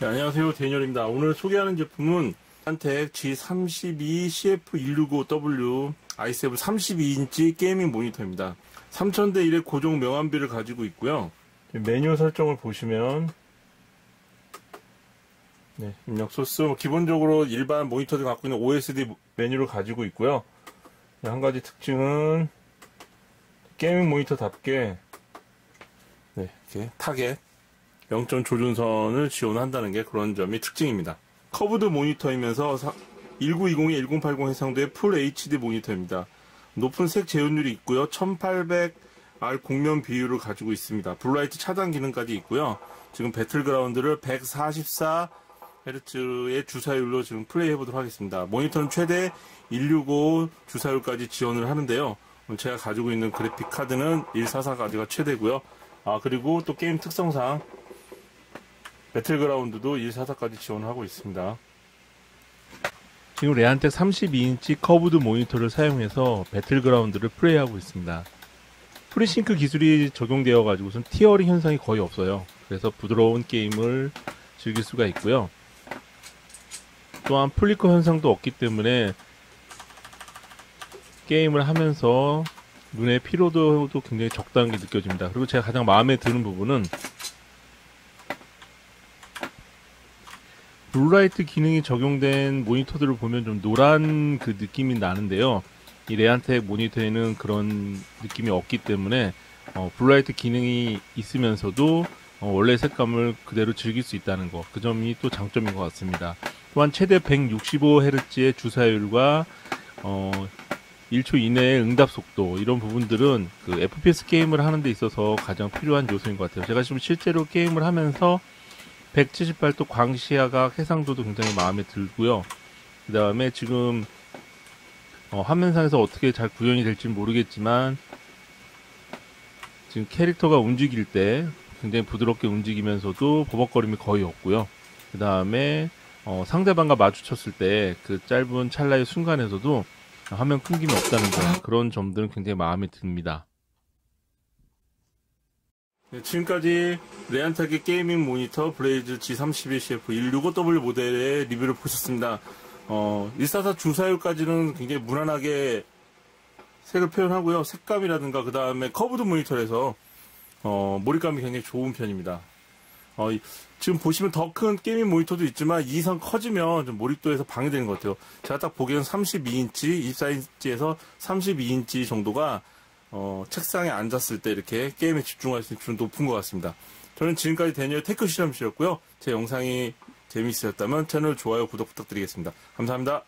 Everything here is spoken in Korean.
네, 안녕하세요. 데니얼입니다. 오늘 소개하는 제품은 래안텍 G32 CF165W i7 32인치 게이밍 모니터입니다. 3000대 1의 고정 명암비를 가지고 있고요. 메뉴 설정을 보시면 네, 입력 소스 뭐 기본적으로 일반 모니터들 갖고 있는 OSD 메뉴를 가지고 있고요. 네, 한 가지 특징은 게이밍 모니터답게 네, 이렇게 타겟 0점 조준선을 지원한다는 게 그런 점이 특징입니다. 커브드 모니터이면서 1920에 1080 해상도의 Full HD 모니터입니다. 높은 색 재현율이 있고요. 1800R 곡면 비율을 가지고 있습니다. blue light 차단 기능까지 있고요. 지금 배틀그라운드를 144Hz의 주사율로 지금 플레이 해 보도록 하겠습니다. 모니터는 최대 165 주사율까지 지원을 하는데요. 제가 가지고 있는 그래픽 카드는 144까지가 최대고요. 아 그리고 또 게임 특성상 배틀그라운드도 144까지 지원하고 있습니다. 지금 래안텍 32인치 커브드 모니터를 사용해서 배틀그라운드를 플레이하고 있습니다. FreeSync 기술이 적용되어 가지고선 tearing 현상이 거의 없어요. 그래서 부드러운 게임을 즐길 수가 있고요. 또한 flicker 현상도 없기 때문에 게임을 하면서 눈의 피로도도 굉장히 적당하게 느껴집니다. 그리고 제가 가장 마음에 드는 부분은 blue light 기능이 적용된 모니터들을 보면 좀 노란 그 느낌이 나는데요. 이 래안텍 모니터에는 그런 느낌이 없기 때문에 어, blue light 기능이 있으면서도 어, 원래 색감을 그대로 즐길 수 있다는 것. 그 점이 또 장점인 것 같습니다. 또한 최대 165Hz의 주사율과 어, 1초 이내의 응답 속도 이런 부분들은 그 FPS 게임을 하는 데 있어서 가장 필요한 요소인 것 같아요. 제가 지금 실제로 게임을 하면서 178도 광시야각 해상도도 굉장히 마음에 들고요. 그 다음에 지금 어, 화면상에서 어떻게 잘 구현이 될지 모르겠지만 지금 캐릭터가 움직일 때 굉장히 부드럽게 움직이면서도 버벅거림이 거의 없고요. 그 다음에 어, 상대방과 마주쳤을 때 그 짧은 찰나의 순간에서도 화면 끊김이 없다는 점 그런 점들은 굉장히 마음에 듭니다. 네, 지금까지 래안텍의 게이밍 모니터 블레이즈 G31CF 165W 모델의 리뷰를 보셨습니다. 어, 144 주사율까지는 굉장히 무난하게 색을 표현하고요. 색감이라든가 그 다음에 curved 모니터에서 어, 몰입감이 굉장히 좋은 편입니다. 어, 지금 보시면 더 큰 gaming 모니터도 있지만 이상 커지면 좀 몰입도에서 방해되는 것 같아요. 제가 딱 보기에는 32인치, 24인치에서 32인치 정도가 어, 책상에 앉았을 때 이렇게 게임에 집중할 수 있는 좀 높은 것 같습니다. 저는 지금까지 대니얼 테크 실험실이었고요. 제 영상이 재미있으셨다면 채널 좋아요, 구독 부탁드리겠습니다. 감사합니다.